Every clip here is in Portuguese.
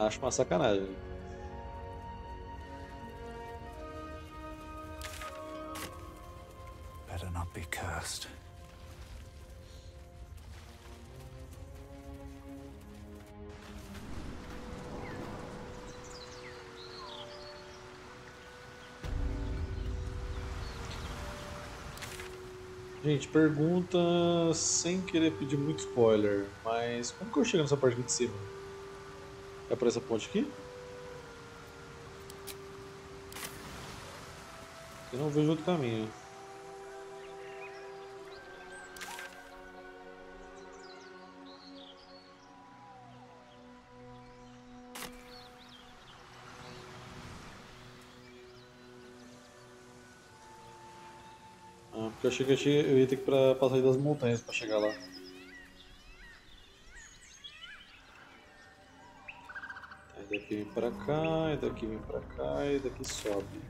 Acho uma sacanagem. Better not be cursed. Gente, pergunta sem querer pedir muito spoiler, mas como que eu chego nessa parte aqui de cima? É por essa ponte aqui? Eu não vejo outro caminho. Ah, porque eu achei que eu ia ter que ir pra, das montanhas pra chegar lá. Aí daqui vem pra cá, e daqui vem pra cá, e daqui sobe.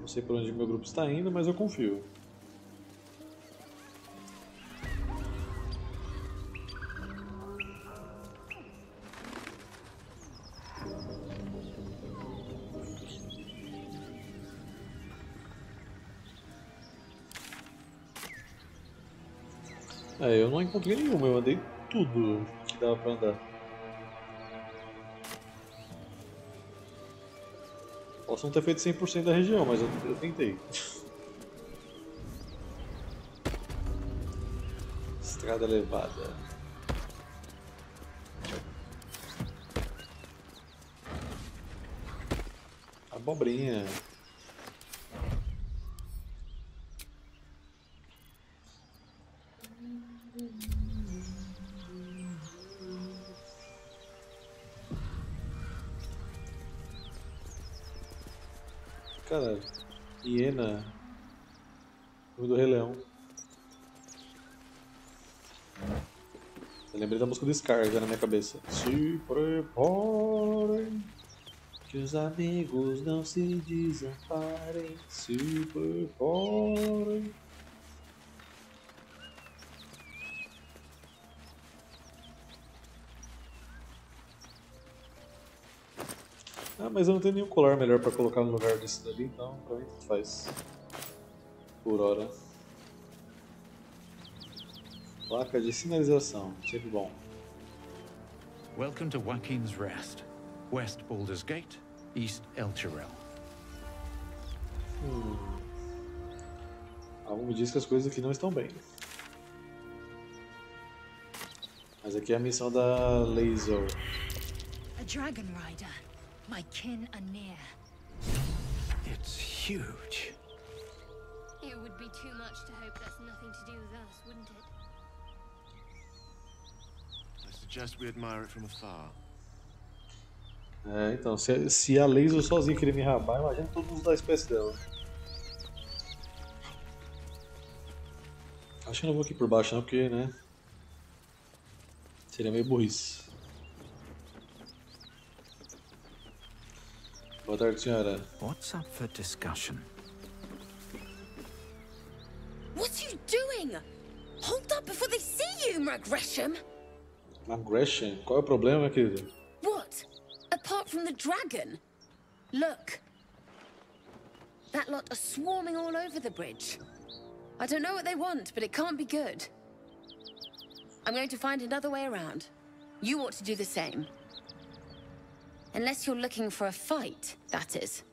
Não sei por onde meu grupo está indo, mas eu confio. Não encontrei nenhuma, eu andei tudo que dava pra andar. Posso não ter feito 100% da região, mas eu, eu tentei. Estrada elevada. Abobrinha. Cara, hiena. Filme do Rei Leão. Eu lembrei da música do Scar já na minha cabeça. Se preparem, que os amigos não se desamparem. Se preparem. Mas eu não tenho nenhum colar melhor pra colocar no lugar desse dali, então pra mim faz. Por hora. Placa de sinalização, sempre bom. Welcome to Joaquin's Rest. West Baldur's Gate, East Elturel. Hum. Algo me diz que as coisas aqui não estão bem. Mas aqui é a missão da Laser. A dragon rider. My kin are near. It's huge. It would be too much to hope that's nothing to do with us, wouldn't it? I suggest we admire it from afar. É, então, se, se a Laser sozinha queria me rabar, imagina todo mundo da espécie dela. Acho que eu não vou aqui por baixo não, porque, né? Seria meio burrice. Boa tarde, senhora. What's up for discussion? What are you doing? Hold up before they see you, Gresham. Aggression? Qual é o problema, minha querida? What? Apart from the dragon? Look. That lot are swarming all over the bridge. I don't know what they want, but it can't be good. I'm going to find another way around. You ought to do the same. Unless you're looking for a fight, that is.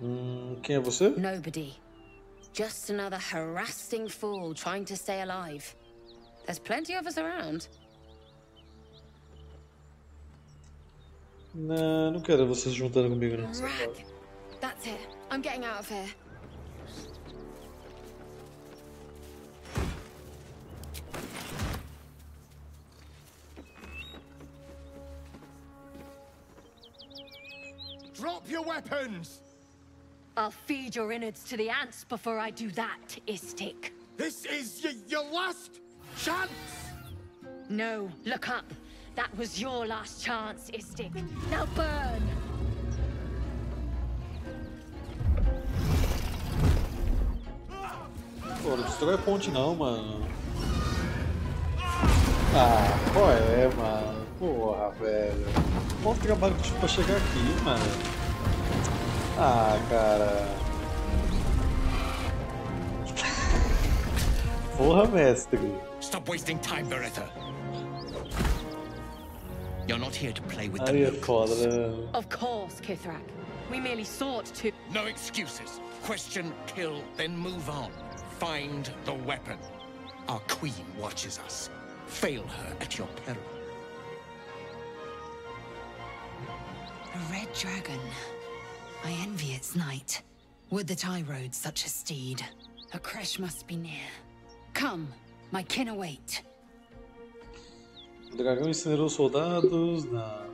Hum, quem é você? Nobody. Just another harassing fool trying to stay alive. There's plenty of us around. Não, não quero você se juntando comigo, não. That's it. I'm getting out of here. Your weapons! I'll feed your innards to the ants before I do that, Istik. This is your last chance! No, look up. That was your last chance, Istik. Now burn! Pô, não destrói a ponte não, mano. Ah, qual é, mano? Porra, velho. Qual o trabalho que eu tive pra chegar aqui, mano? Ah, cara. Porra, mestre. Stop wasting time, Beretta. You're not here to play with the Aí é foda, né? Of course, Kithrak. We merely sought to. No excuses. Question, kill, then move on. Find the weapon. Our queen watches us. Fail her at your peril. A red dragon. I envy its knight. Would that I rode such a steed. A crash must be near. Come, my kin await. O dragão incinerou os soldados na...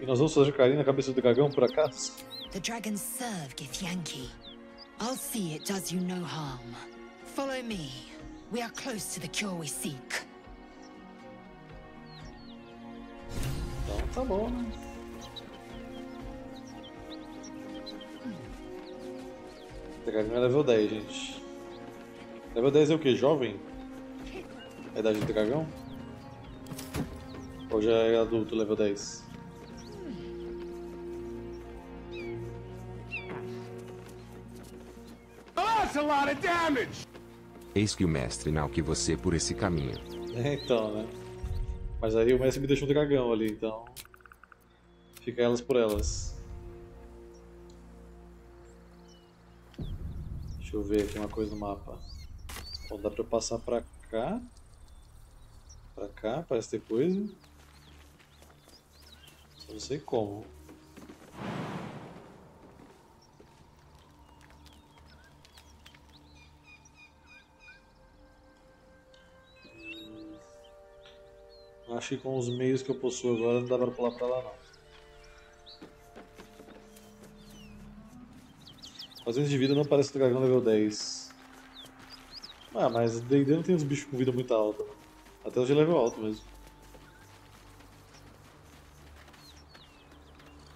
E nós vamos fazer carinho na cabeça do dragão, por acaso? The dragons serve Githyanki. I'll see it does you no harm. Follow me. We are close to the cure we seek. Então tá bom, né? Dragão é level 10, gente. Level 10 é o que? Jovem? É a idade do dragão? Ou já é adulto, level 10? That's a lot of damage! Eis que o mestre não que você por esse caminho. É, então, né? Mas aí o mestre me deixou um dragão ali, então. Fica elas por elas. Deixa eu ver aqui uma coisa no mapa. Dá pra eu passar pra cá. Pra cá, parece ter coisa. Só não sei como. Acho que com os meios que eu possuo agora não dá pra pular pra lá não. Fazendo de vida não parece dragão level 10. Ah, mas D&D não tem uns bichos com vida muito alta. Até os de level alto mesmo.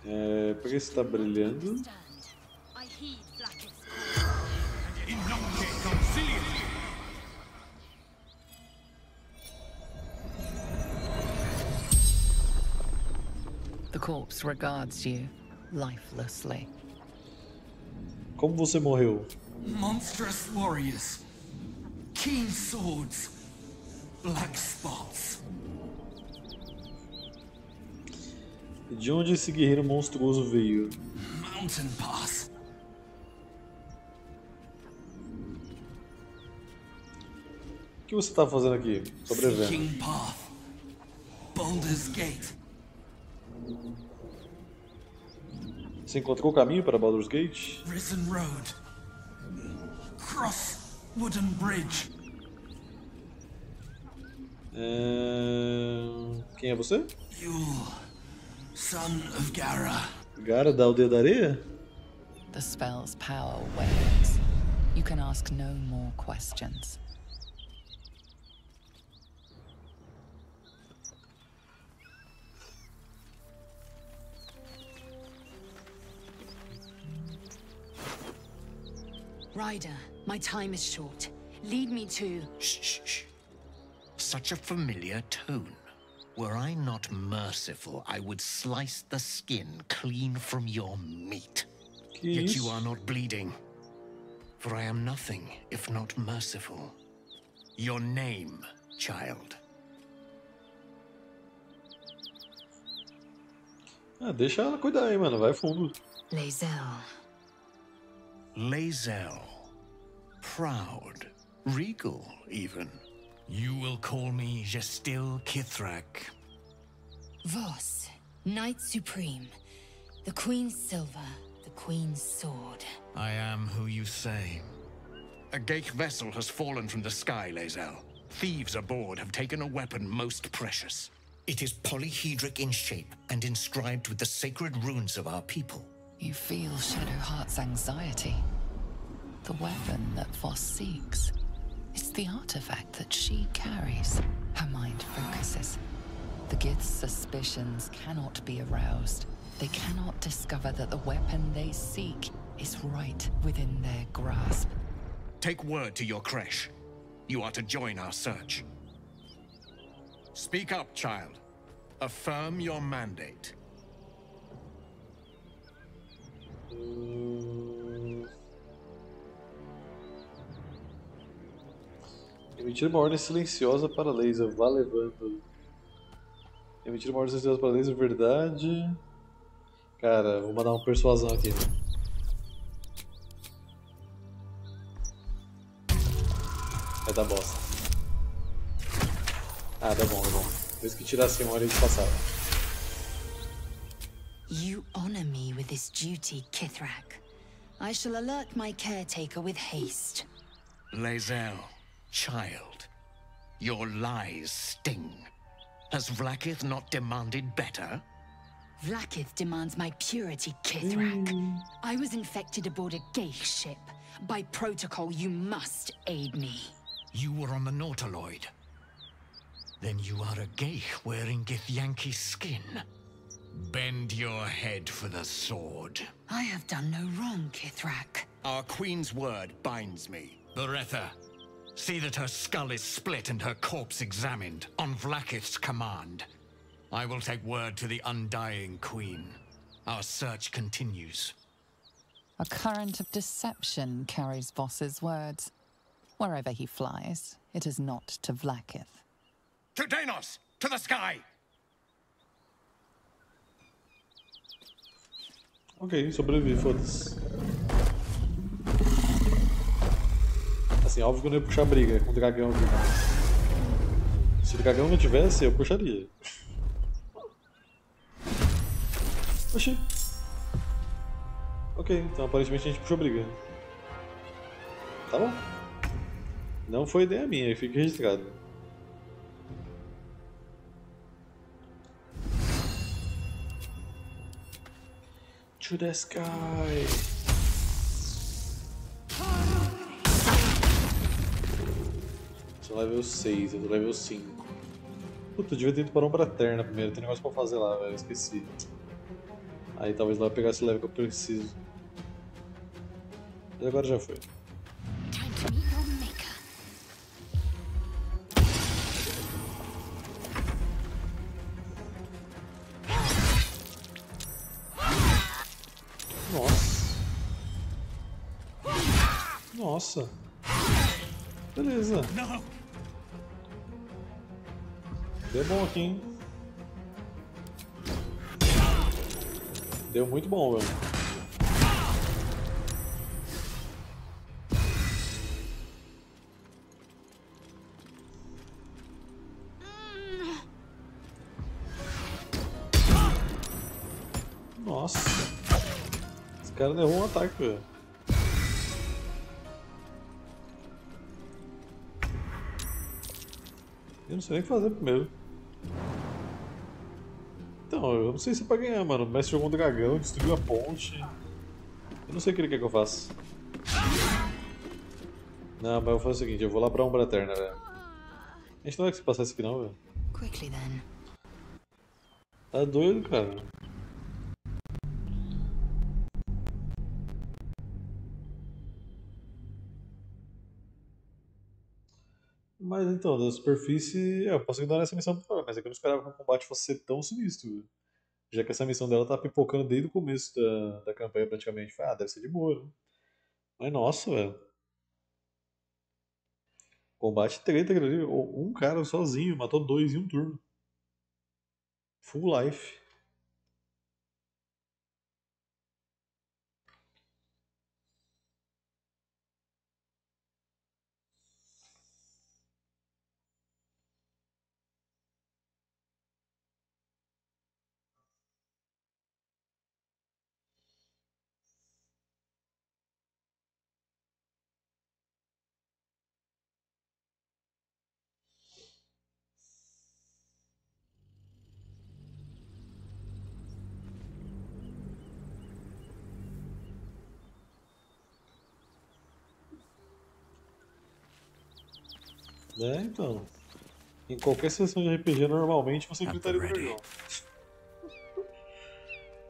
É, por que você tá brilhando? The corpse regards you lifelessly. Como você morreu? Monstrous warriors. Keen swords. Black spots. De onde esse guerreiro monstruoso veio? Mountain pass. O que você tá fazendo aqui? Sobrevivendo. Path. Boulder's Gate. Você encontrou o caminho para Baldur's Gate? Risen Road. Cross Wooden Bridge. É... Quem é você? Yule. Son of Gara. Gara da Aldeia da Areia? The spell's power wanes. You can ask no more questions. Ryder, my time is short. Lead me to. Shh, shh, shh. Such a familiar tone. Were I not merciful, I would slice the skin clean from your meat. Que Yet you are not bleeding. For I am nothing if not merciful. Your name, child. Ah, deixa ela cuidar aí, mano. Vai fundo. Lazel. Lazel. Proud. Regal, even. You will call me Gestil Kithrak. Vos, Knight Supreme. The Queen's silver, the Queen's sword. I am who you say. A Geich vessel has fallen from the sky, Lazel. Thieves aboard have taken a weapon most precious. It is polyhedric in shape and inscribed with the sacred runes of our people. You feel Shadowheart's anxiety. The weapon that Voss seeks. It's the artifact that she carries. Her mind focuses. The Gith's suspicions cannot be aroused. They cannot discover that the weapon they seek is right within their grasp. Take word to your creche. You are to join our search. Speak up, child. Affirm your mandate. Emitir uma ordem silenciosa para laser. Vá levando. Emitir uma ordem silenciosa para laser, verdade. Cara, vou mandar uma persuasão aqui. Vai dar bosta. Ah, dá bom, dá bom. Depois que tirasse uma hora de passar. You honor me with this duty, Kithrak. I shall alert my caretaker with haste. Lae'zel, child, your lies sting. Has Vlakith not demanded better? Vlakith demands my purity, Kithrak. Mm. I was infected aboard a Geich ship. By protocol, you must aid me. You were on the Nautiloid. Then you are a Geich wearing Githyanki skin. Bend your head for the sword. I have done no wrong, Kithrak. Our queen's word binds me. Beretha, see that her skull is split and her corpse examined, on Vlakith's command. I will take word to the Undying Queen. Our search continues. A current of deception carries Voss's words. Wherever he flies, it is not to Vlakith. To Danos! To the sky! Ok, sobrevivi, foda-se. Assim, óbvio que eu não ia puxar briga com o dragão aqui, mas... Se o dragão não tivesse, eu puxaria. Oxi. Ok, então aparentemente a gente puxou briga. Tá bom. Não foi ideia minha, fica registrado. To the sky. Sou level 6, eu tô level 5. Puta, eu devia ter ido para Umbra Terna primeiro, tem negócio pra fazer lá, velho, esqueci. Aí talvez lá eu pegasse o level que eu preciso. Mas agora já foi. Nossa. Beleza. Deu bom aqui, hein? Deu muito bom, velho. Nossa. Esse cara errou um ataque, velho. Eu não sei nem o que fazer primeiro. Então, eu não sei se é pra ganhar, mano. O mestre jogou um dragão, destruiu a ponte. Eu não sei o que ele quer que eu faça. Não, mas eu vou fazer o seguinte, eu vou lá pra Umbra Eterna, velho. A gente não vai conseguir passar isso aqui não, velho. Tá doido, cara. Então, da superfície, é, eu posso ignorar essa missão mas é que eu não esperava que o combate fosse ser tão sinistro. Já que essa missão dela tá pipocando desde o começo da, da campanha praticamente. Ah, deve ser de boa, né? Mas nossa, velho. Combate treta, ali. Um cara sozinho matou dois em um turno. Full life. É, então. Em qualquer sessão de RPG, normalmente você enfrentaria o dragão.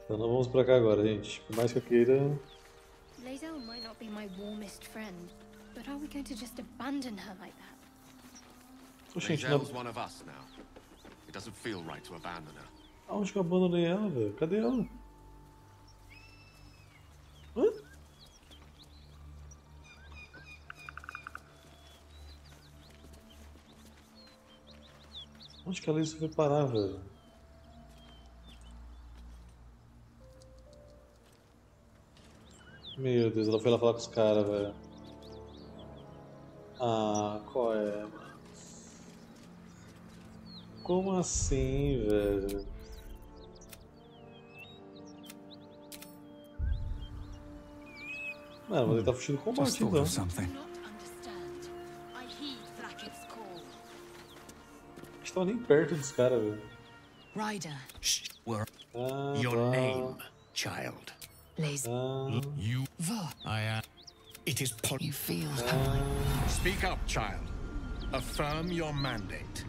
Então não vamos pra cá agora, gente. Por mais que eu queira. Lae'zel might not be my warmest friend, But are we going to just abandon her like that? Na... one of us now. It doesn't feel right to abandon her. aonde que eu abandonei ela, velho? Cadê ela? Onde que a Lisa foi parar, velho? Meu Deus, ela foi lá falar com os caras, velho. Ah, qual é? Como assim, velho? Mano, ele tá fugindo do Just combate então. A gente tava nem perto dos caras, velho. Ryder, Were Ah, your tá. name, child? Lays. Ah, You. Va. I am. It is Pol. You feel Speak up, child. Affirm your mandate.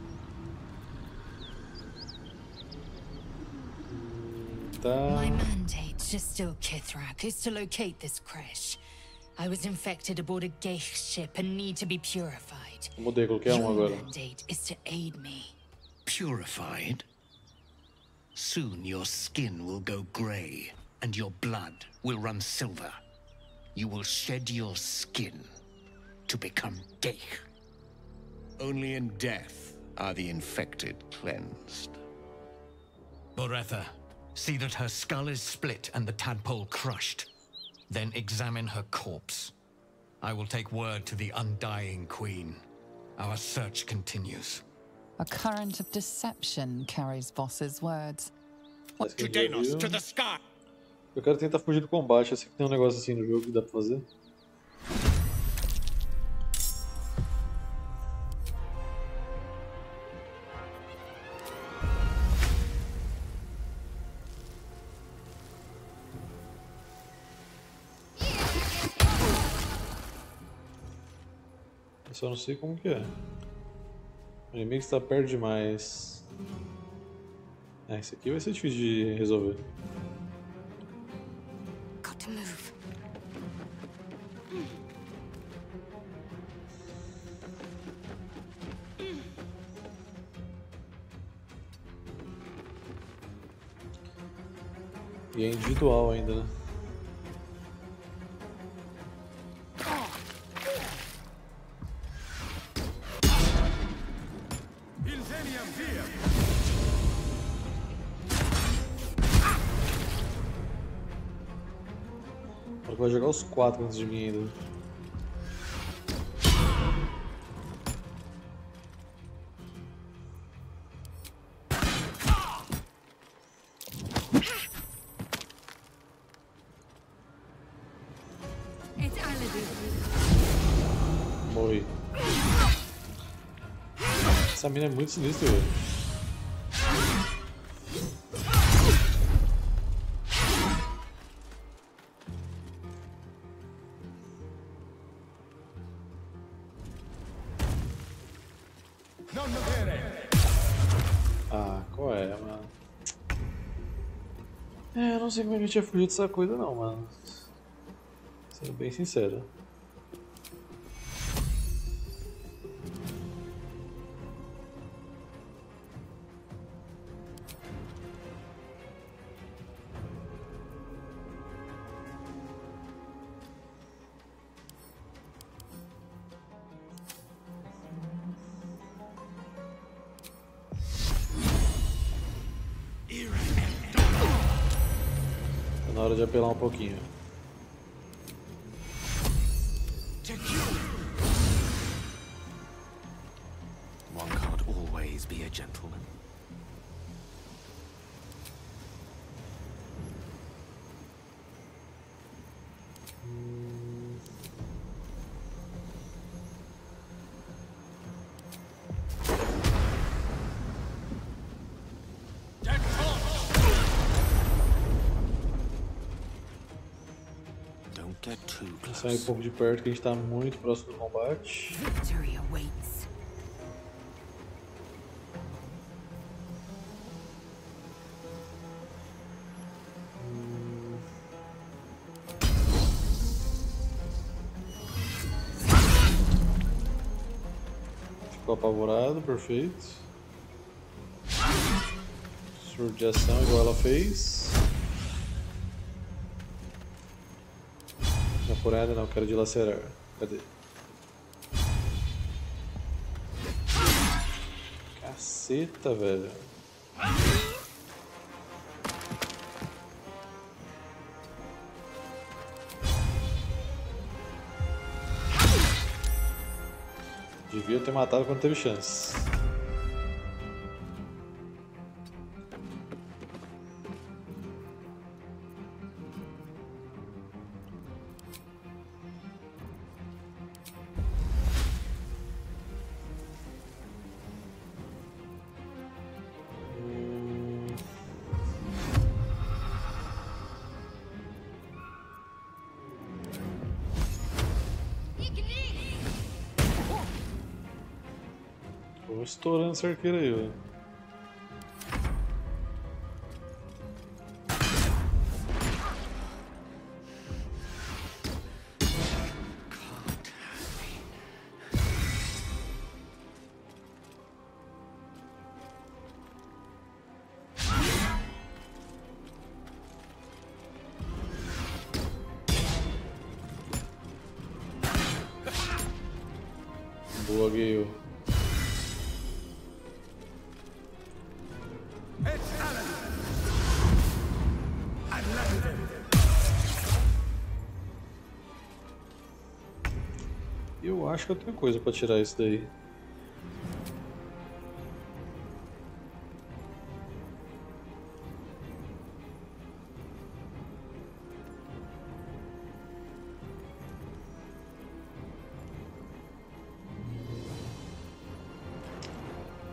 tá. My mandate to still Kithrak is to locate this crash. I was infected aboard a Geich ship and need to be purified. Eu mudei, coloquei um Your agora. mandate is to aid me. Purified? Soon your skin will go grey, and your blood will run silver. You will shed your skin to become Geich. Only in death are the infected cleansed. Boretha, see that her skull is split and the tadpole crushed. Then examine her corpse. I will take word to the Undying Queen. Our search continues. A current of deception carries Voss's words. Esse To que a gente já Danos, viu. to the sky! Eu quero tentar fugir do combate. Eu sei que tem um negócio assim no jogo que dá pra fazer. Eu só não sei como que é. O inimigo está perto demais. É, esse aqui vai ser difícil de resolver. E é individual ainda, né? Os quatro antes de mim ainda. Morri. Essa mina é muito sinistra, velho. É, eu não sei como a gente ia fugir dessa coisa não, mano. Sendo bem sincero. Apelar um pouquinho. Sair um pouco de perto que a gente tá muito próximo do combate. Victory awaits. Ficou apavorado, perfeito. Surto de ação igual ela fez. Nada não, quero dilacerar. Cadê? Caceta, velho. Devia ter matado quando teve chance. Arqueira aí. Eu acho que eu tenho coisa pra tirar isso daí.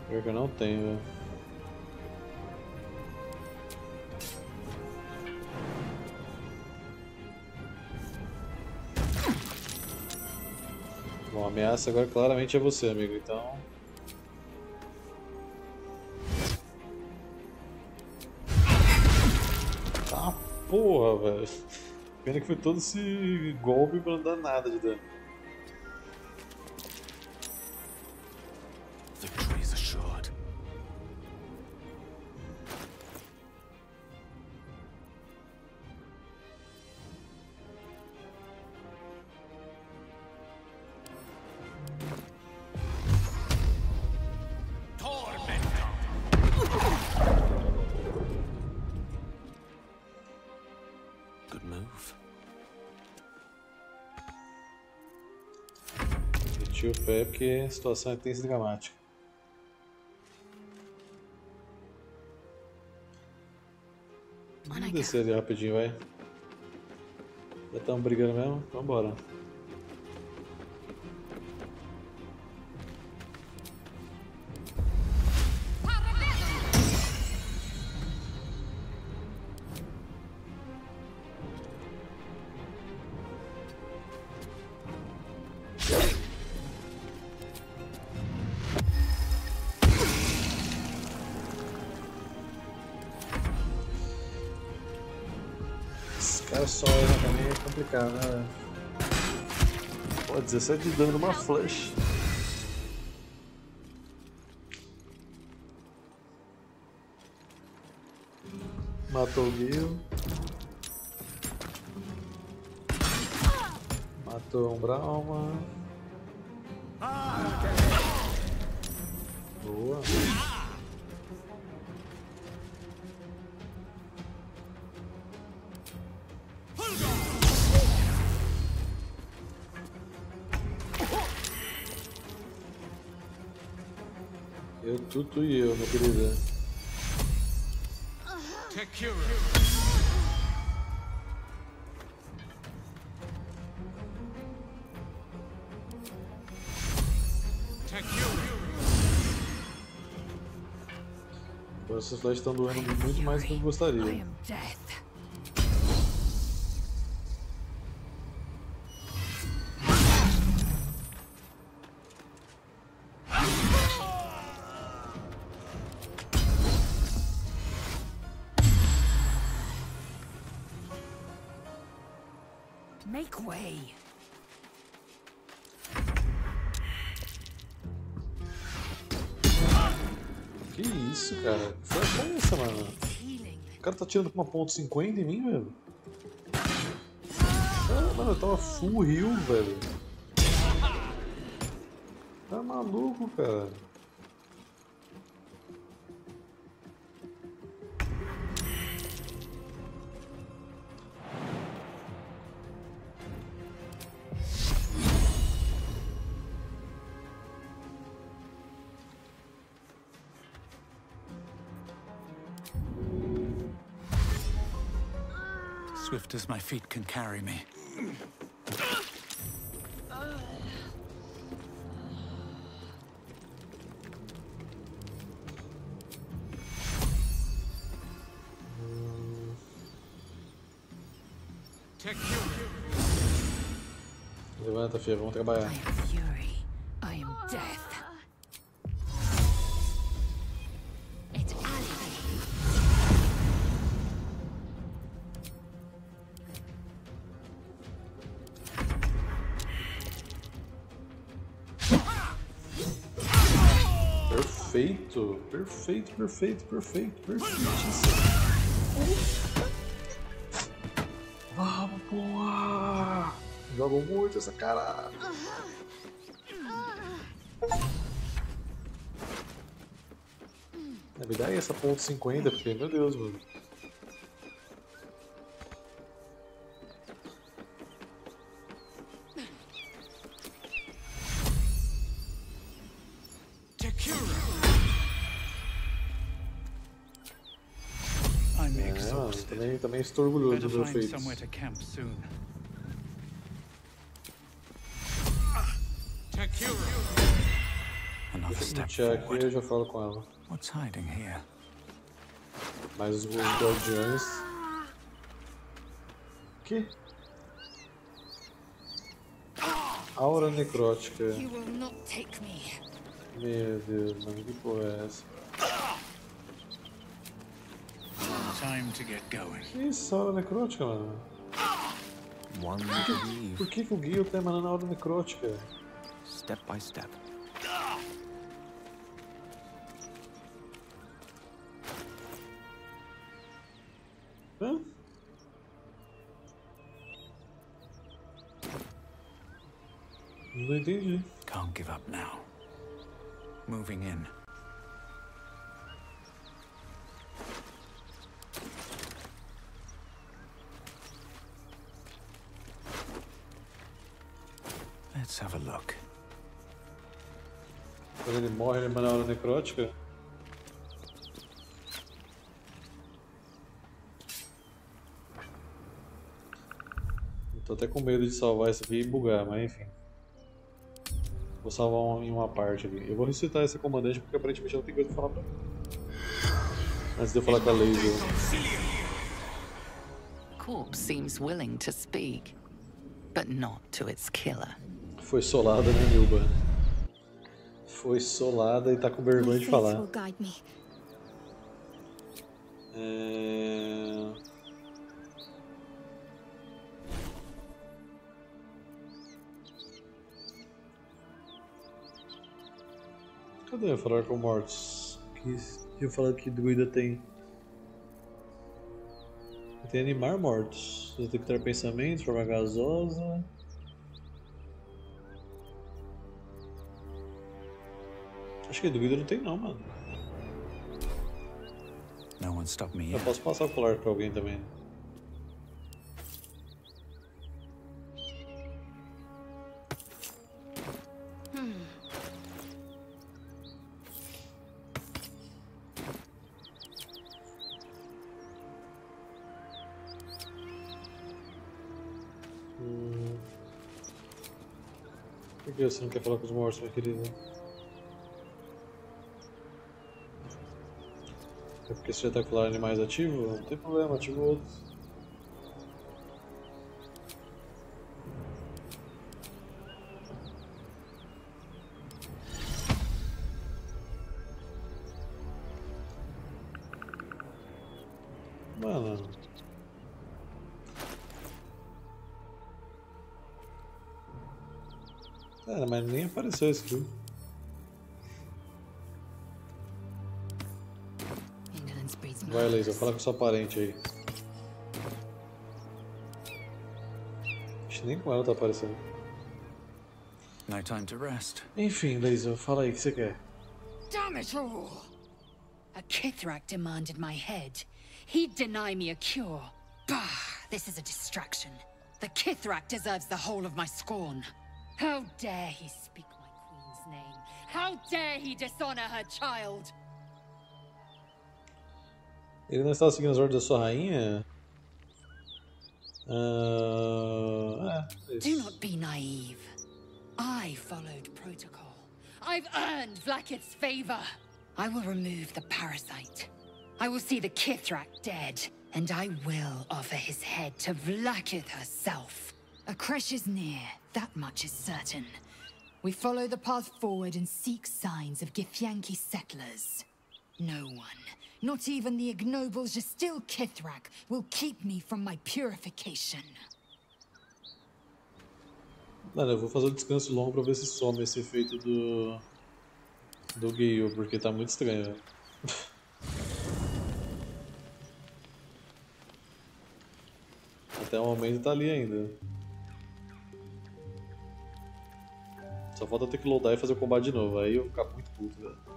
Pior que eu não tenho, velho. Ameaça agora claramente é você, amigo, então. Tá porra, velho. Pena que foi todo esse golpe pra não dar nada de dano. Pé porque a situação é tensa e dramática. Vamos descer ali rapidinho, vai. Já estamos brigando mesmo? Então bora. Velho? Pô, 17 de dano numa flash. Matou o Gil. Matou um Brauma. Boa. Tu, tu e eu, meu querido. Agora essas flashes estão doendo muito mais do que eu gostaria. Tirando com uma ponto .50 em mim, velho? Ah, mano, eu tava full heal, velho. Tá maluco, cara. As my feet can carry me. Levanta, filha, vamos trabalhar. Perfeito, perfeito, perfeito, perfeito, perfeitíssimo. Vamos, boa! Jogam muito essa cara. Dá aí essa ponto 50, porque, meu Deus, mano. Estou orgulhoso dos meus feitos. Deixa eu aqui e eu já falo com ela. What's hiding here? Mais os guardiões. Que? Aura necrótica. Meu Deus, mano, que porra é essa? Time to get going. Que isso, aura necrótica, mano? One Por que, leave, por que, que o Gil tá emanando aura necrótica? step by step. Hã? Não entendi. Can't give up now. Moving in. Let's have a look. Quando ele morre, ele emana aura necrótica? Eu tô até com medo de salvar isso aqui e bugar, mas enfim. Vou salvar um- em uma parte aqui. Eu vou ressuscitar essa comandante porque aparentemente ela tem coisa pra falar pra mim. Antes de eu falar com a Laser. Corpse seems willing to speak, but not to its killer. Foi solada, né, Nilba? Foi solada e tá com vergonha de falar. É... Cadê falar com mortos? Que tinha falado que druida tem. Tem animar mortos. Detectar pensamentos, forma gasosa. Que druida não tem não, mano. No one stopped me Eu posso passar o colar pra alguém também. Hum. Por que você não quer falar com os mortos, minha querida? Porque você já tá com o line mais ativo? Não tem problema, ativa o outro. Mano. Cara, mas nem apareceu esse aqui. Vai, Laser, fala com sua parente aí. Acho que nem com ela tá aparecendo. No time to rest. Enfim, Laser, fala aí o que você quer. Damn it all! A Kithrak demanded my head. He'd deny me a cure. Bah, this is a distraction. The Kithrak deserves the whole of my scorn. How dare he speak my queen's name? How dare he dishonor her child? Ele não estava seguindo as ordens da sua rainha? Ah, é, Do not be naive. I followed protocol. I've earned Vlaakith's favor. I will remove the parasite. I will see the Kithrak dead, and I will offer his head to Vlaakith herself. Akresh is near, that much is certain. We follow the path forward and seek signs of Githyanki settlers. No one, not even the ignoble Jastil Kithrak, will keep me from my purification. Mano, eu vou fazer um descanso longo pra ver se some esse efeito do. do Gale, porque tá muito estranho. velho. Até o momento tá ali ainda. Só falta ter que loadar e fazer o combate de novo, aí eu vou ficar muito puto, velho.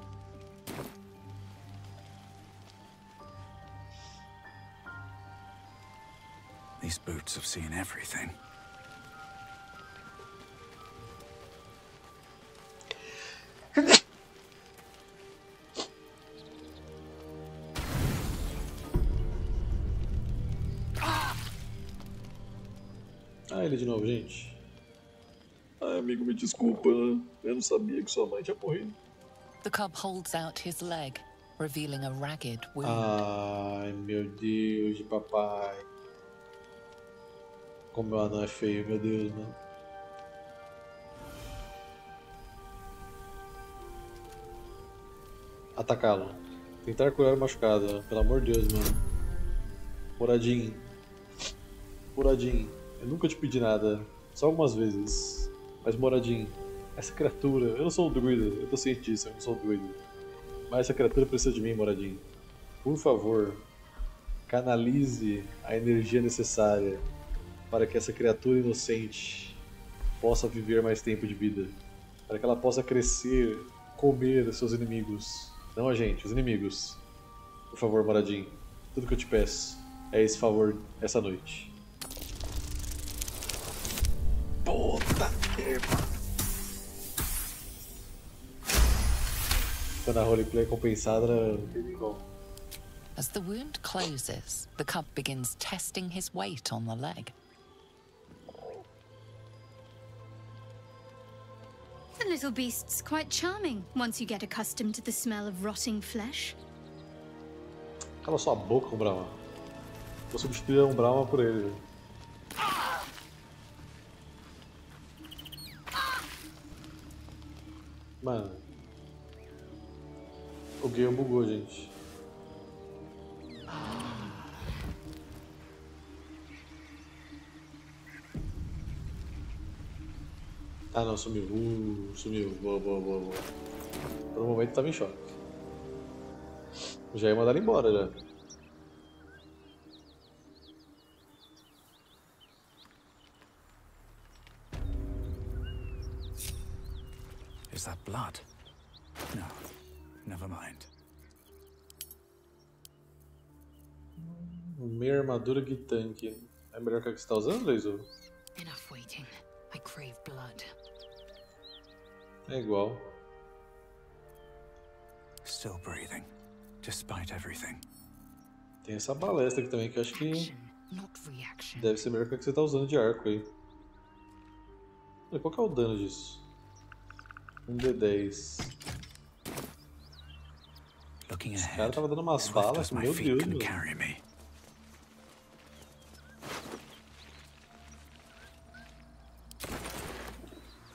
These boots have seen everything. Ah, ele de novo, gente. Ai, amigo, me desculpa. Eu não sabia que sua mãe tinha morrido. The cub holds out his leg, revealing a ragged wound. Ai, meu Deus papai. Como meu anão é feio, meu Deus, mano. Atacá-lo. Tentar curar o machucado, pelo amor de Deus, mano. Moradinho. Moradinho, eu nunca te pedi nada. Só algumas vezes. Mas Moradinho, essa criatura. Eu não sou um druida, eu tô ciente disso, eu não sou um druida. Mas essa criatura precisa de mim, Moradinho. Por favor, canalize a energia necessária para que essa criatura inocente possa viver mais tempo de vida. Para que ela possa crescer, comer seus inimigos. Não a gente, os inimigos. Por favor, Moradinho, tudo que eu te peço é esse favor essa noite. Puta que Quando a roleplay é compensada, não tem nem como. As the wound closes, the cub begins testing his weight on the leg. The little beast's quite charming once you get accustomed to the smell of rotting flesh. Cala sua boca, um Brahma. Vou substituir um Brahma por ele. Mano. O game bugou, gente. Ah não, sumiu. Uh, sumiu. Boa, boa, boa, boa. Por um momento tava em choque. Já ia mandar ele embora já. Is that blood? No. Never mind. Meia armadura Gitank. É melhor que a que você tá usando, Laser? Enough waiting. I crave blood. É igual. Still breathing, despite everything. Tem essa balestra aqui também que eu acho que Not reaction. deve ser melhor que a que você tá usando de arco aí. Olha, Qual que é o dano disso? Um D10. Looking Esse ahead, cara tava dando umas balas as que, my meu feet Deus, mano.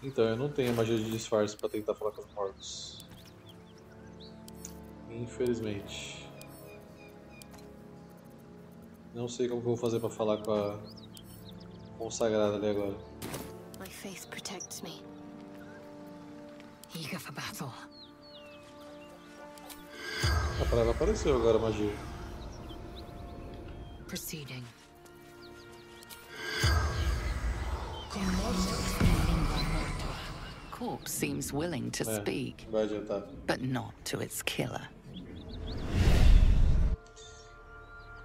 Então, eu não tenho magia de disfarce pra tentar falar com os mortos. Infelizmente. Não sei como que eu vou fazer pra falar com a consagrada ali agora. My faith protects me. Eager for battle. A parada apareceu agora a magia. proceeding. Corpse seems willing to É, speak, vai adiantar. but not to its killer.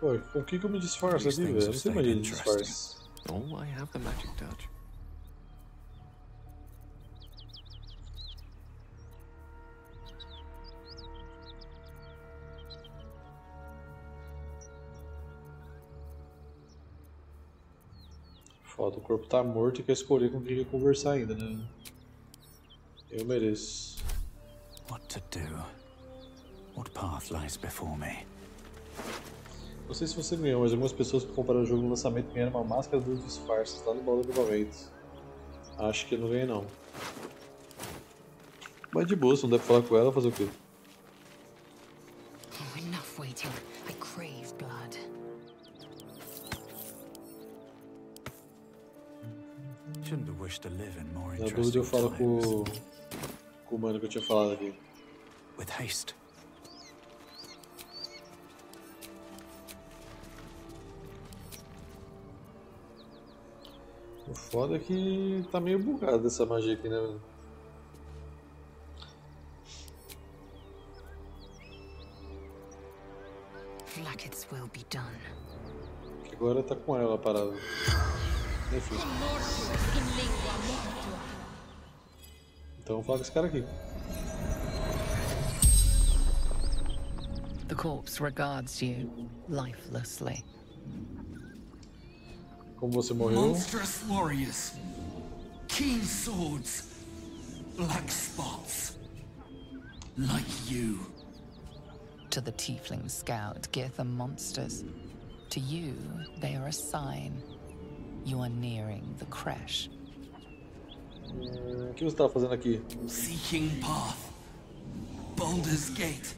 Pô, com o que, que eu me disfarço aqui, velho? Eu não sei de disfarce. Oh, I have the magic touch. Foda, o corpo tá morto e quer escolher com quem quer conversar ainda, né? Eu mereço. What to do? What path lies before me? Não sei se você ganhou, mas algumas pessoas que compraram o jogo no lançamento ganharam uma máscara dos disfarces lá no baú do equipamento. Acho que eu não ganhei não. Mas de boa, se não der pra falar com ela, fazer o quê? Oh, enough waiting. I crave blood. Shouldn't have wished to live in more Na dúvida eu falo com, com o mano que eu tinha falado aqui. With haste. O foda é que tá meio bugado essa magia aqui, né? velho? Flacket's will be done. Que agora tá com ela a parada. Enfim. Então fala com esse cara aqui. The corpse regards you lifelessly. Como você morreu? Monstrous warriors. Keen swords. Black spots. Like you. To the tiefling scout, Gith are monsters. To you, they are a sign. You are nearing the crash. Hum, O que você tava fazendo aqui? Seeking path. Baldur's Gate.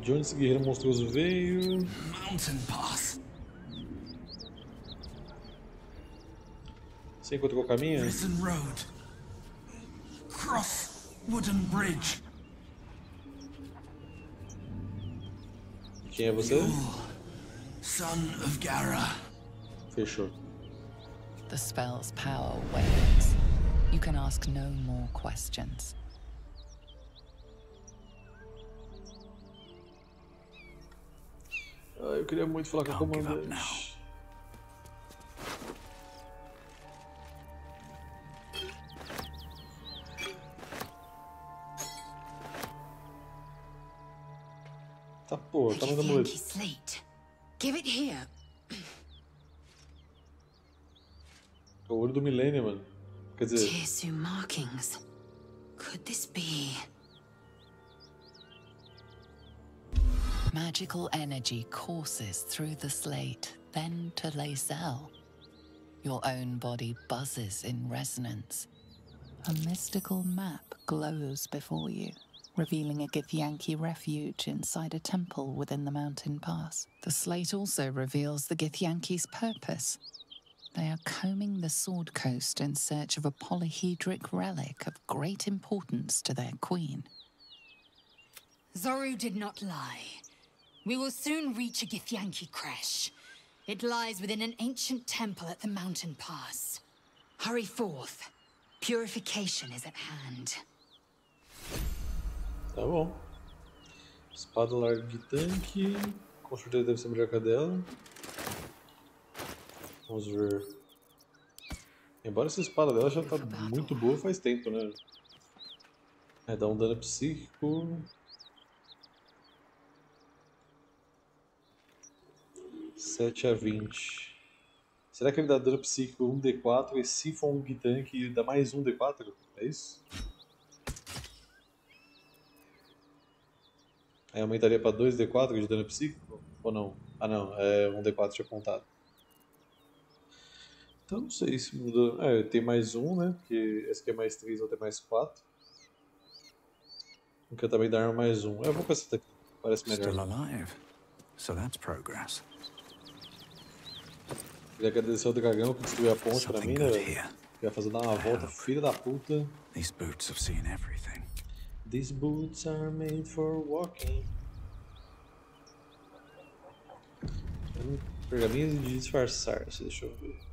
De onde esse guerreiro monstruoso veio? Mountain Pass. Você encontrou o caminho? Prison Road. Cross Wooden Bridge. Quem é você? Son of Gara. Fechou. The spell's power wanes. You can ask no more questions. Ah, eu queria muito falar com o Can't give up comandante. Tá porra, tá mandando Yankee muito. Give it here. É o olho do milênio, mano. Quer dizer, Tirsu markings. Could this be? Magical energy courses through the slate, then to Lae'zel. Your own body buzzes in resonance. A mystical map glows before you, revealing a Githyanki refuge inside a temple within the mountain pass. The slate also reveals the Githyanki's purpose. They are combing the Sword Coast in search of a polyhedric relic of great importance to their queen. Zoru did not lie. We will soon reach a Githyanki crash. It lies within an ancient temple at the mountain pass. Hurry forth. Purification is at hand. tá bom. Espada larga de tanque. Com certeza deve ser melhor que a dela. Vamos ver. Embora essa espada dela já tá muito boa faz tempo, né? É, dá um dano psíquico. Sete a vinte. Será que ele dá dano psíquico 1d4 e se for um tanque dá mais um d4? É isso? Aí aumentaria pra 2d4 de dano psíquico? Ou não? Ah não, é 1d4 tinha contado. Então não sei se muda. É, tem mais um, né? Porque esse aqui é mais 3, outro é mais 4. Encantamento da arma mais um. Eu vou com essa daqui. Parece melhor. Still alive. So that's progress. Queria agradecer ao dragão que destruiu a ponte pra mim, né? Queria fazer dar uma volta, filha da puta. These boots have seen everything. These boots are made for walking. Pergaminhos de disfarçar-se, deixa eu ver.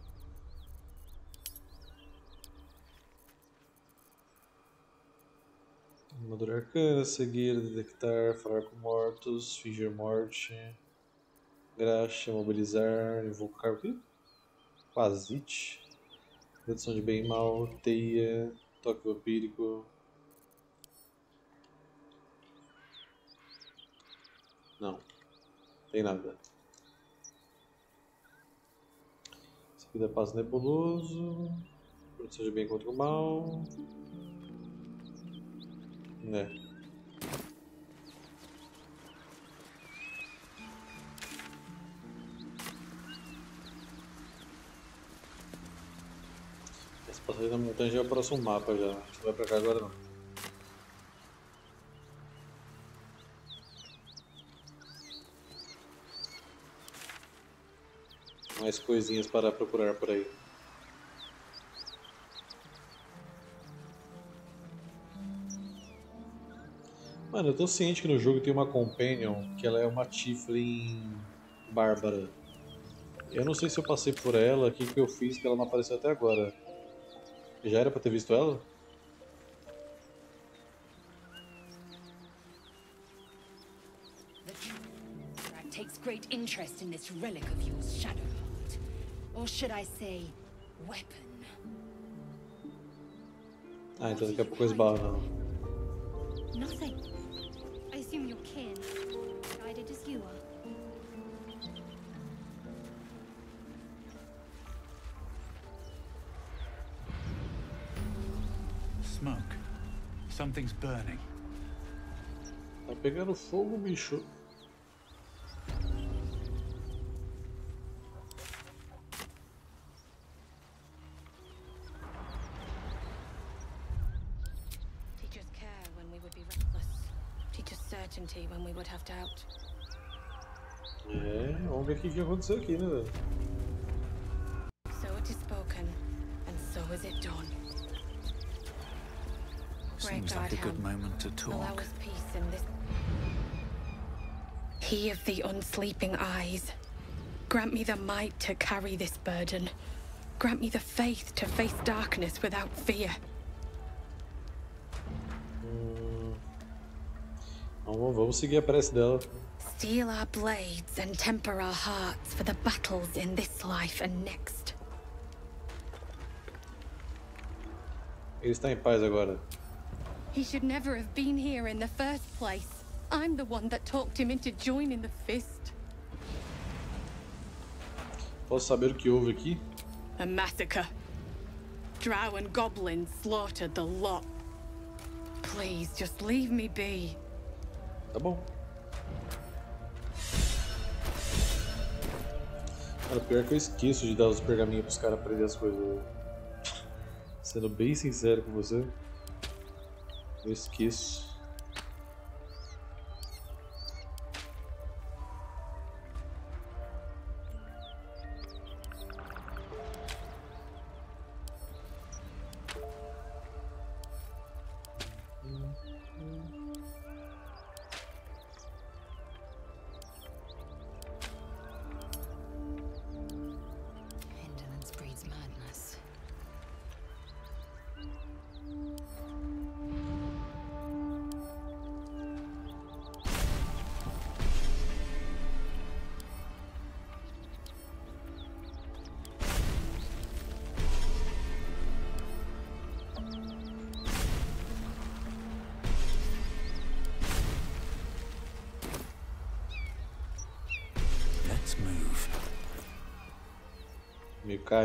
Armadura arcana, seguir, detectar, falar com mortos, fingir morte, graxa, mobilizar, invocar? Quasite, redução de bem e mal, teia, toque vampírico. Não, tem nada. Dá passo nebuloso, proteção de bem contra o mal. Né. Essa passagem da montanha já é o próximo mapa já. Gente não vai pra cá agora não. Mais coisinhas para procurar por aí. Mano, eu tô ciente que no jogo tem uma companion que ela é uma Tiflin bárbara. Eu não sei se eu passei por ela, o que, que eu fiz que ela não apareceu até agora. Já era pra ter visto ela? Takes great interest in this relic of yours, Shadowheart. Or should I say, weapon? Ah, então daqui a pouco não. Nothing. I assume you're kin. Guided as you are. Smoke. Something's burning. Tá pegando fogo, bicho. É, vamos ver o que, que aconteceu aqui, né, velho? So it is spoken, and so is it done. Great Seems like a good moment to talk. peace in this. He of the unsleeping eyes. Grant me the might to carry this burden. Grant me the faith to face darkness without fear. Hmm. Vamos, vamos seguir a prece dela. Steel our blades and temper our hearts for the battles in this life and next. Ele está em paz agora. He should never have been here in the first place. I'm the one that talked him into joining the fist. Posso saber o que houve aqui? A massacre. Drow and goblins slaughtered the lot. Please, just leave me be. Tá bom. Pior que eu esqueço de dar os pergaminhos pros caras aprender as coisas. Sendo bem sincero com você. Eu esqueço.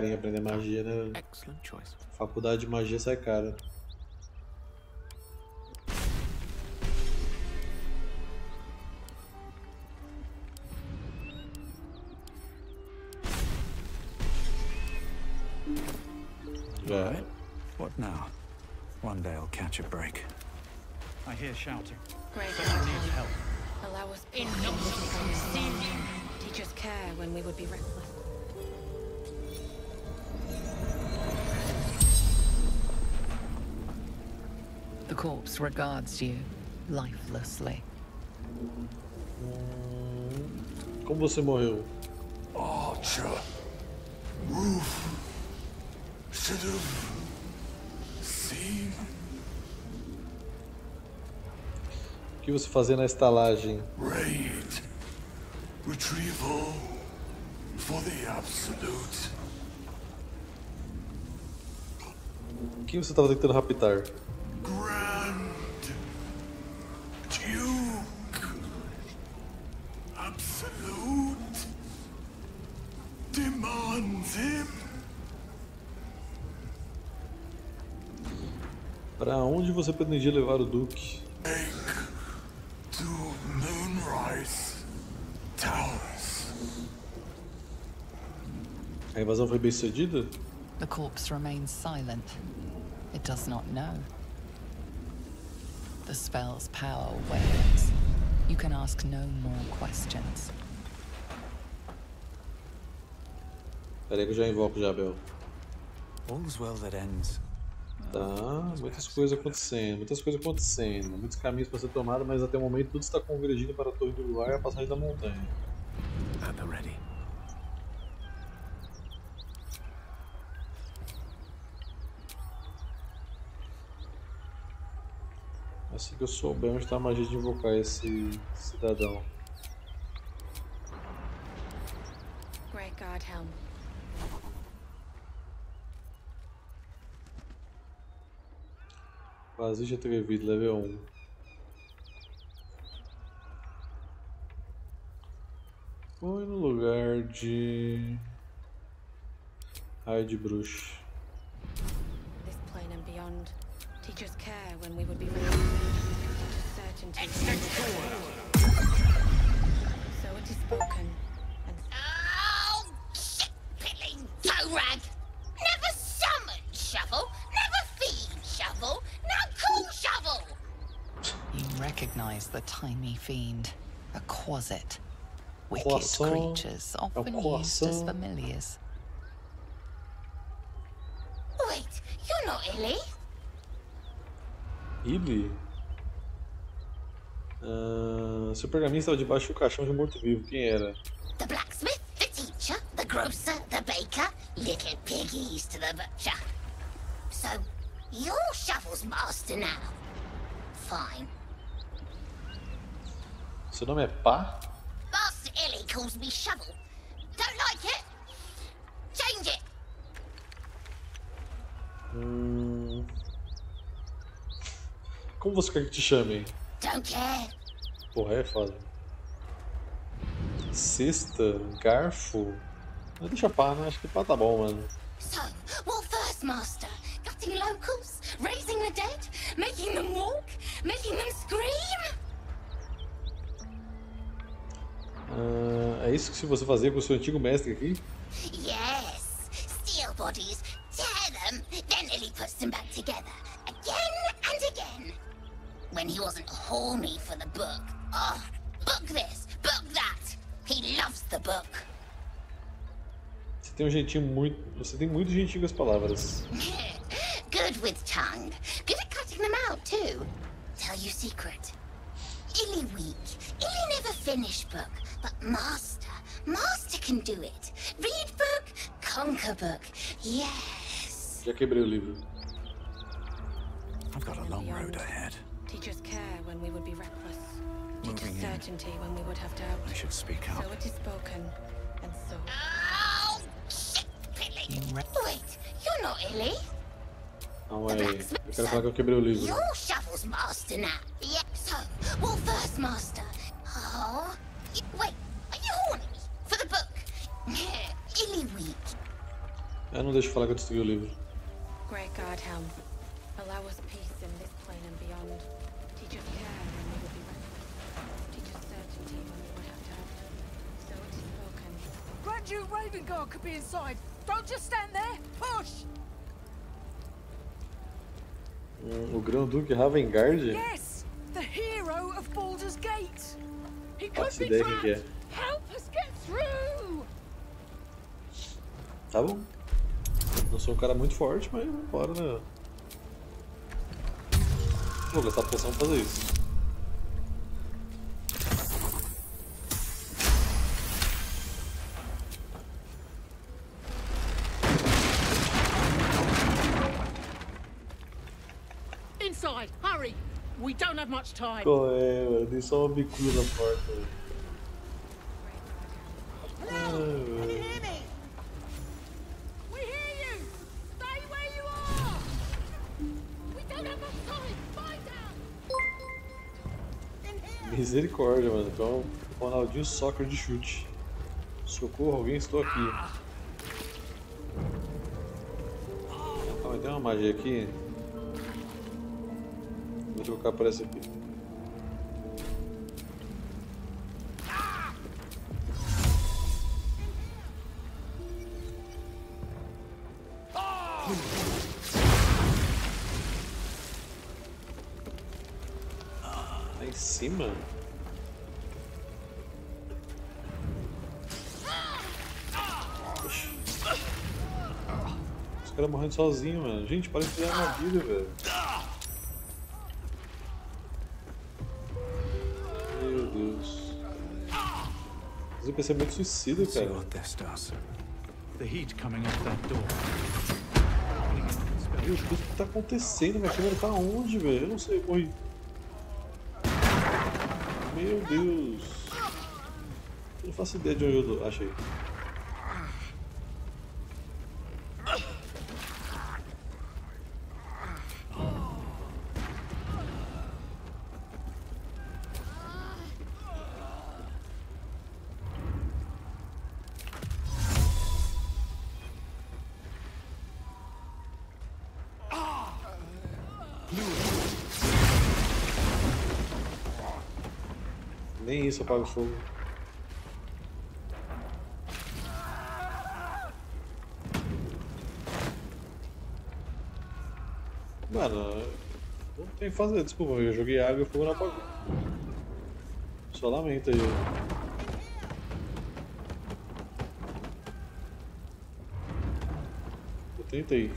Carinho aprender magia, né? Faculdade de magia sai cara. Já. Right. What now? One day I'll catch a break. I hear shouting. Corpse regards you lifelessly. Como você morreu? Watcher. Roof. Should have seen. O que você fazia na estalagem? Raid. Retrieval. For the absolute. O que você estava tentando raptar? Grand Absolute. Demands him. Para onde você pretendia levar o Duque? To Moonrise Towers. A invasão foi bem sucedida? The corpse remains silent. It does not know. The spell's power wanes. You can ask no more questions. Peraí que eu já invoco já, Bel. All's well that ends. Tá, muitas coisas acontecendo, muitas coisas acontecendo, muitos caminhos para ser tomado, mas até o momento tudo está convergindo para a Torre do Luar e a passagem da montanha. At the ready. Assim que eu souber onde está a magia de invocar esse cidadão. Great Guard Helm. Vazio atrevido, level 1. Põe no lugar de. Raio de bruxo. This plane and beyond. Teach us care when we would be ready. Certainty. So it is spoken. And Oh, shit-pilling toe-rag! Never summon shovel, never feed shovel, no cool shovel! You recognize the tiny fiend, a quasit. Wicked Croissant. creatures, often used as familiars. Illy? Ah, seu pergaminho estava debaixo do caixão de um morto-vivo. Quem era? The blacksmith, the teacher, the grocer, the baker, little piggies to the butcher. So, you're shovel's master now. Fine. Seu nome é Pá? Master Illy calls me shovel. Don't like it? Change it. Hum... Como você quer que te chamem? Don't care. Porra, é foda. Cesta, garfo. Ah, Deixa pá, né? Acho que pá tá bom, mano. So, what first, Master? Gutting locals? Raising the dead? Making them walk? Making them scream? Ah, é isso que você fazia com o seu antigo mestre aqui? Yes. Steal bodies, tear them, then Illy puts them back together. Again and again. When he wasn't horny for the book. Oh, book this, book that. He loves the book. Você tem um jeitinho muito. Você tem muito jeitinho com as palavras. Good with tongue. Good at cutting them out, too. Tell you secret. Illy weak. Illy never finish book. But Master, Master can do it. Read book, conquer book. Yes. Já quebrei o livro. I've got a long road ahead. Teach us care when we would be reckless. Teach us Moving in. certainty when we would have doubt. I should speak up. So it is spoken. And so. Oh, shit-pilling. Wait, you're not Illy. Calma aí. Eu quero falar que eu quebrei o livro. You're Shovel's master now. Yeah. So, well, first, master? Oh, wait. Are you horny for the book? Illy weak. Eu não deixo eu falar que eu destruí o livro. Great God, Helm, allow us peace in this plane and beyond. Grand Duke Ravengard could be inside. Don't just stand there. Push! Hum, o Grão-Duque Ravengard? Yes! The hero of Baldur's Gate! He could be é. trapped! Help us get through! Tá bom. Não sou um cara muito forte, mas bora, né? Vou gastar poção pra fazer isso. Qual é, mano? Dei só uma bicuda na porta. velho. Ah, velho. Misericórdia, mano. Então, Ronaldinho Soccer de chute. Socorro, alguém, estou aqui. Calma, tem uma magia aqui. Vou trocar por essa aqui. Lá em cima? Os caras morrendo sozinhos, mano. Gente, para de criar vida, velho. Esse PC é muito suicida, cara. what this does. The heat coming off that door. Meu Deus, o que tá acontecendo? Minha câmera tá onde, velho? Eu não sei, morri. Meu Deus. Eu não faço ideia de onde eu tô. Achei. Isso apaga o fogo. Mano, não tem o que fazer, desculpa, eu joguei água e o fogo não apagou. Só lamento aí. Eu tentei.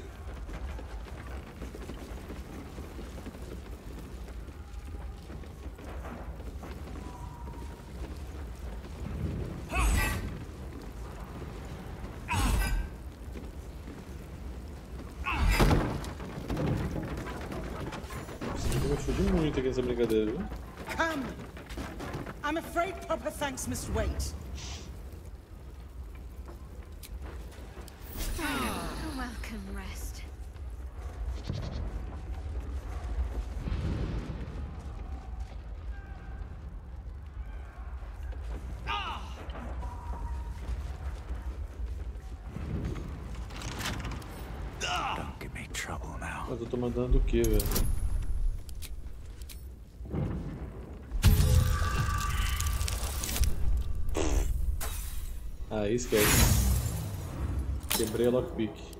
Proper must wait. A welcome rest. Don't give me trouble now. Mas eu tô mandando o que, velho? Esquece. Quebrei a lockpick.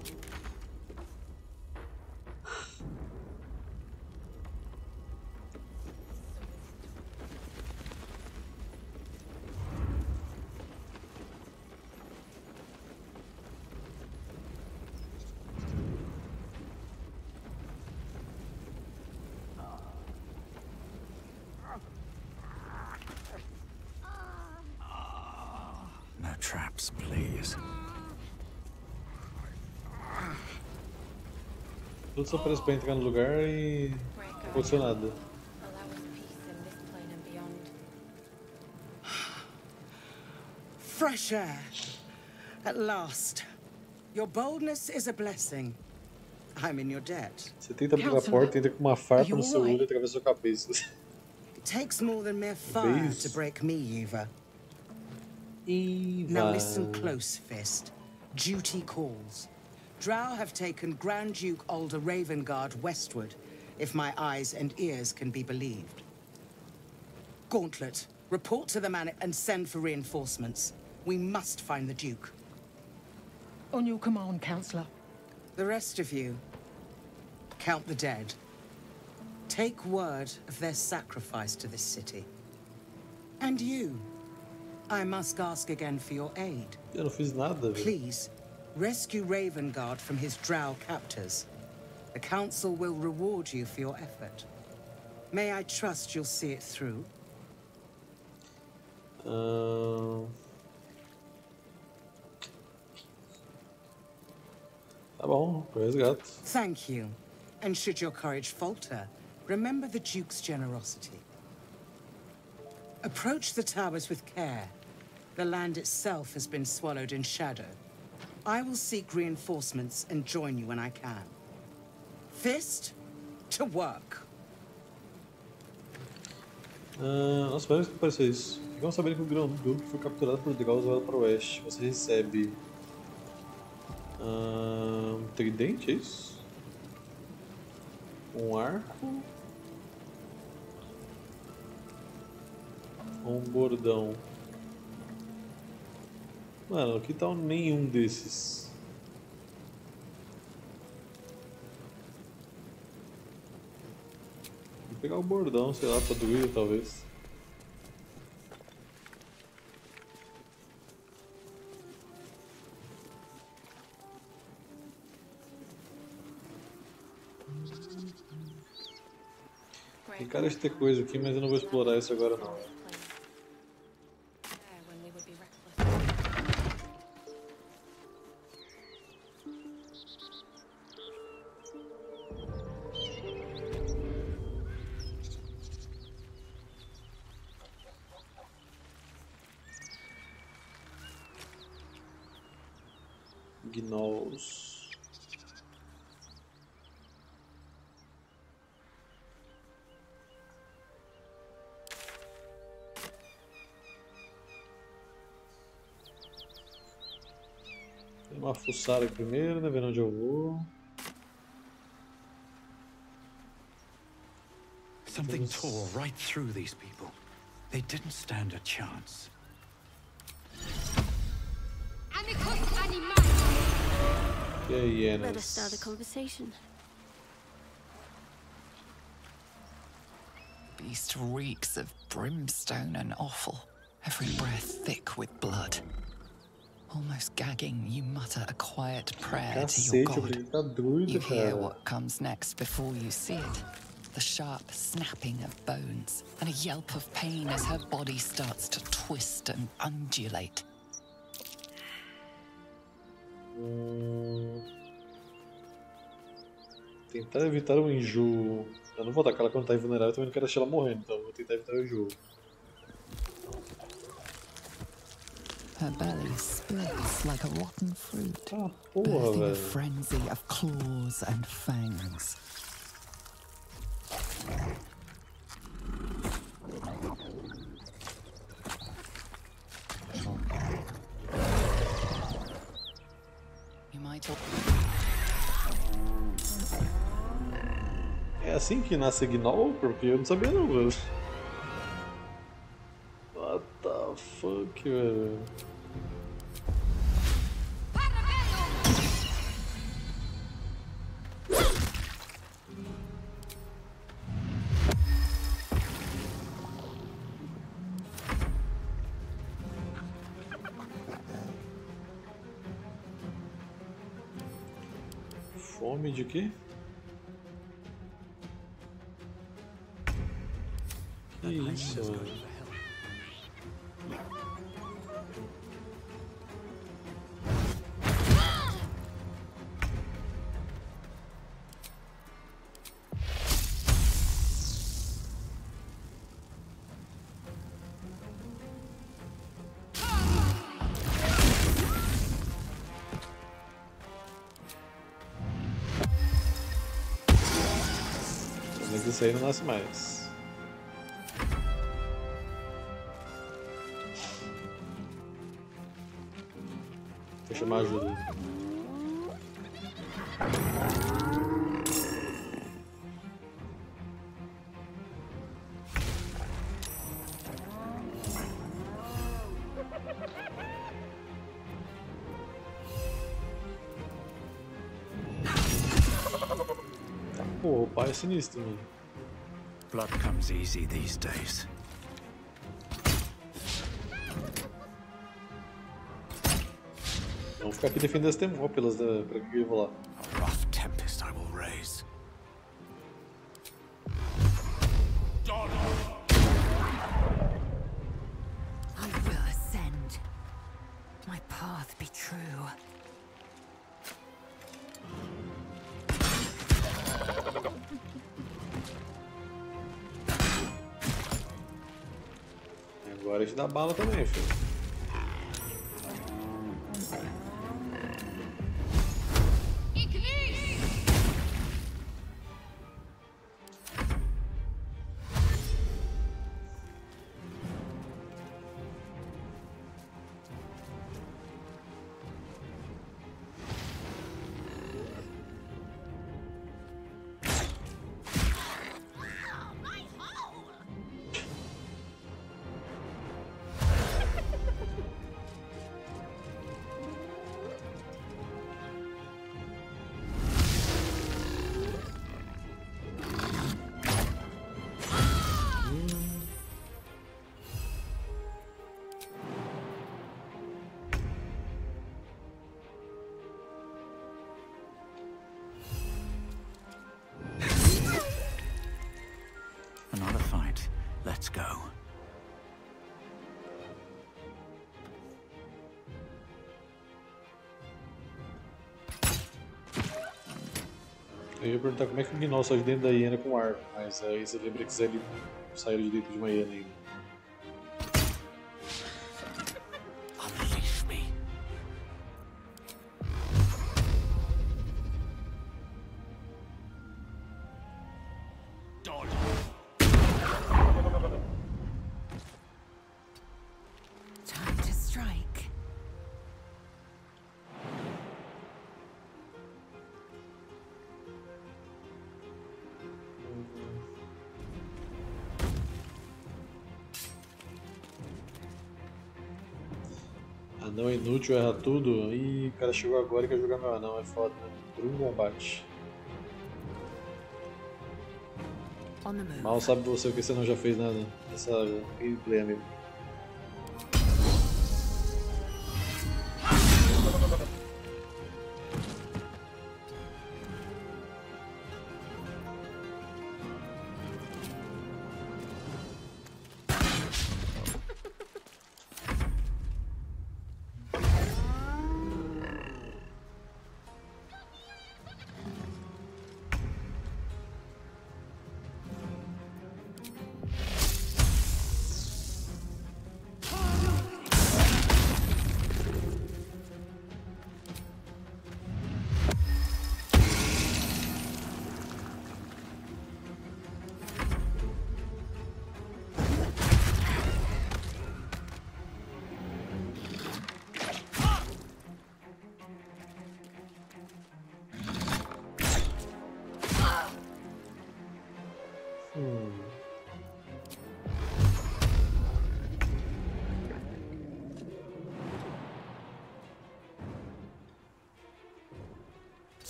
Tudo só parece pra entrar no lugar e. Não aconteceu nada. Fresh air. At last. Your boldness is a blessing. I'm in your debt. Você tenta abrir a porta, entra com uma farpa no seu olho e atravessa sua cabeça. It takes more than mere fire Base. to break me, Eva. Eva. Now listen close, Fist. Duty calls. Drow have taken Grand Duke Alder Ravengard westward, if my eyes and ears can be believed. Gauntlet, report to the man and send for reinforcements. We must find the Duke. On your command, Counselor. The rest of you, count the dead. Take word of their sacrifice to this city. And you, I must ask again for your aid. Eu não fiz nada, velho. Please, rescue Ravengard from his drow captors. The Council will reward you for your effort. May I trust you'll see it through? Ahn. Tá bom, pro resgate. Thank you. And should your courage falter, Remember the Duke's generosity. Approach the towers with care. The land itself has been swallowed in shadow. I will seek reinforcements and join you when I can. Fist, to work. Ah, nossa, parece que apareceu isso. Ficamos sabendo que o Grão Duque foi capturado por Droll levado para o oeste. Você recebe. ah, um tridente, é isso? Um arco. Um bordão. Mano, que tal nenhum desses? Vou pegar o bordão, sei lá, pra druida talvez. Tem cara de ter coisa aqui, mas eu não vou explorar isso agora não. Tem uma fuçada aqui primeiro, né? Vendo onde eu vou. Something tore right through these people. They didn't stand a chance. Que hienas. Let us start a conversation. Beast reeks of brimstone and offal, every breath thick with blood. Almost gagging, you mutter a quiet prayer to your god. tá doido, You hear cara. what comes next before you see it. The sharp snapping of bones, and a yelp of pain as her body starts to twist and undulate. Tentar evitar o enjoo. Eu não vou atacar ela quando tá invulnerável, eu também não quero deixar ela morrendo, então vou tentar evitar o enjoo. Her belly splits like a rotten fruit, porra, birthing a frenzy of claws and fangs. É assim que nasce Gnoll? Porque eu não sabia não, velho. What the fuck, velho. Fome de quê? Que isso, mano? Isso aí não nasce mais. Vou chamar ajuda. Tá, porra, o pai é sinistro, mano. Blood comes easy these days. Vamos ficar aqui defendendo as Termópilas, né? Pra que eu vou lá? Agora a gente dá bala também, filho. Eu ia perguntar como é que o Gnoll sai de dentro da hiena com arco, mas aí você lembra que Zé saiu de dentro de uma hiena ainda. Inútil, erra tudo. Ih, o cara chegou agora e quer jogar meu anão, é foda, né? Um combate. Mal sabe você o que você não já fez na, nessa gameplay, amigo.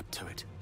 Step to it.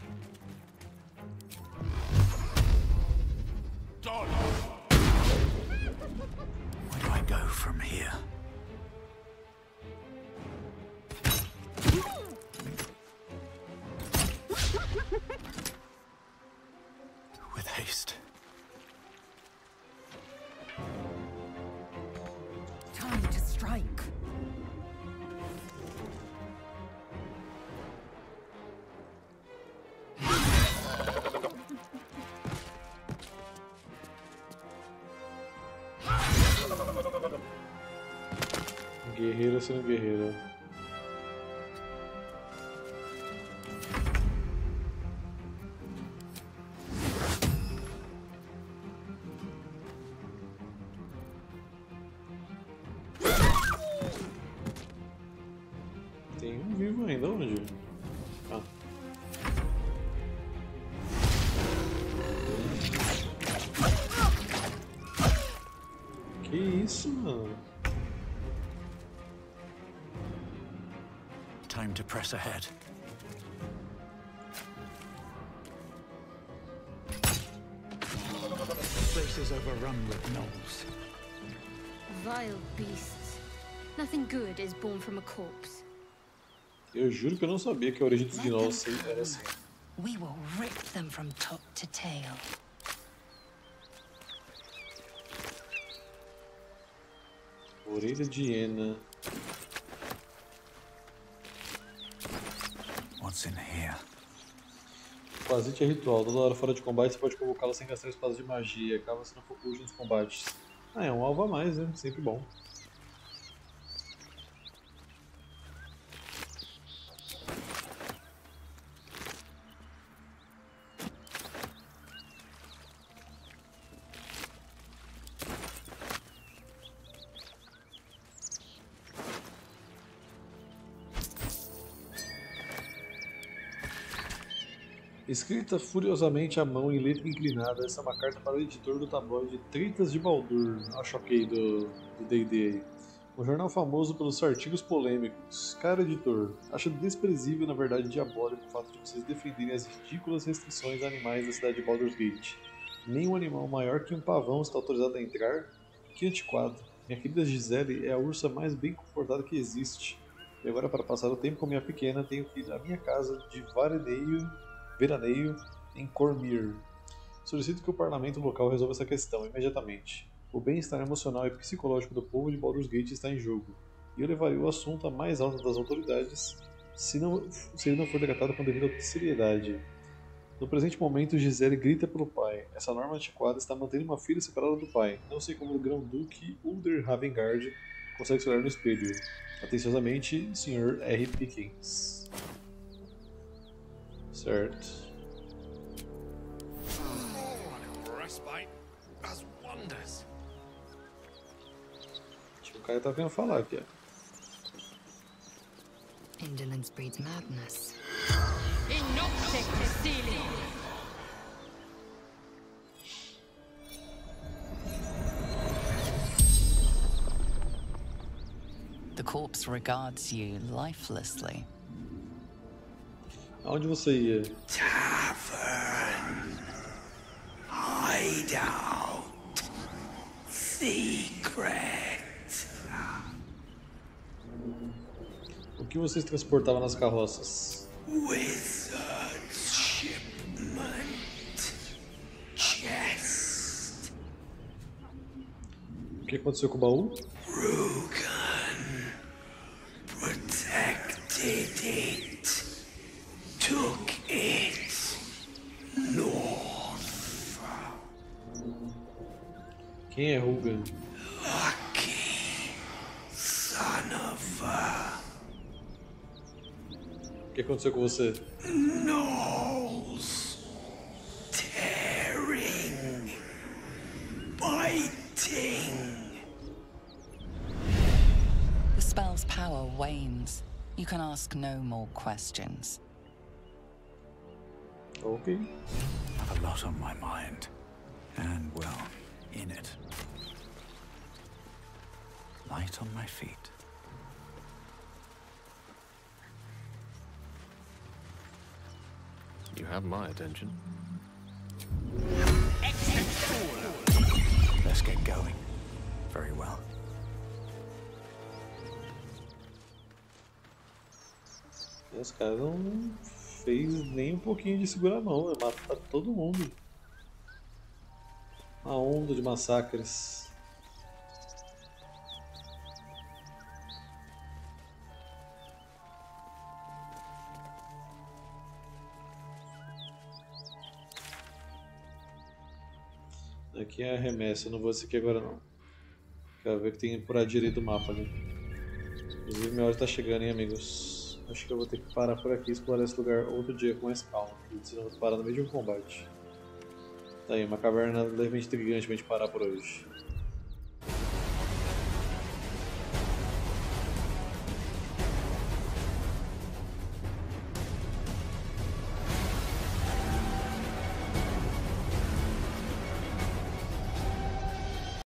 Guerreiro sendo guerreiro. Tem um vivo ainda, onde? Ah. Que isso, mano? To press ahead. The place is overrun with gnolls. Vile beasts. Nothing good is born from a corpse. Eu juro que eu não sabia que a origem dos gnolls era assim. We will rip them from top to tail. Orelha de hiena. What's é ritual. Toda hora fora de combate você pode convocá-la sem gastar espaço de magia. Acaba se não for nos combates. Ah, é um alvo a mais, né? Sempre bom. Escrita furiosamente à mão em letra inclinada, essa é uma carta para o editor do tabloide Tritas de Baldur. Ah, choquei do D&D Um jornal famoso pelos artigos polêmicos. Cara editor, acho desprezível, na verdade diabólico, o fato de vocês defenderem as ridículas restrições a animais da cidade de Baldur's Gate. Nenhum animal maior que um pavão está autorizado a entrar? Que antiquado. Minha querida Gisele é a ursa mais bem comportada que existe. E agora, para passar o tempo com minha pequena, tenho que ir à minha casa de varaneio veraneio em Cormir. Solicito que o parlamento local resolva essa questão imediatamente. O bem-estar emocional e psicológico do povo de Baldur's Gate está em jogo, e eu levaria o assunto à mais alta das autoridades se, não, se ele não for tratado com devida seriedade. No presente momento, Gisele grita pelo pai. Essa norma antiquada está mantendo uma filha separada do pai. Não sei como o grão-duque Ulder Ravengard consegue se olhar no espelho. Atenciosamente, Sr. R. Pickens. Certo. Respite does wonders. Acho que o cara tá querendo falar aqui. Indolence breeds madness. Inoptic Cecilia! The corpse regards you lifelessly. Aonde você ia? Tavern. Hideout. Secret. O que vocês transportavam nas carroças? Wizard shipment. Chest. O que aconteceu com o baú? Rugan. Quem é Rugan? Lucky. Son of a. O que aconteceu com você? Nose. Tearing. Biting. The spell's power wanes. You can ask no more questions. Ok. Have a lot on my mind. And, well, in it. Light on my feet. You have my attention. Let's get going. Very well. Os caras não fez nem um pouquinho de segurar a mão, né? mataram todo mundo. Uma onda de massacres. Aqui é a remessa, eu não vou aqui agora não. Quero ver o que tem por à direita do mapa ali. Inclusive minha hora está chegando, hein amigos. Acho que eu vou ter que parar por aqui e explorar esse lugar outro dia com mais calma, senão eu vou parar no meio de um combate. Tá aí, uma caverna levemente intrigante pra gente parar por hoje.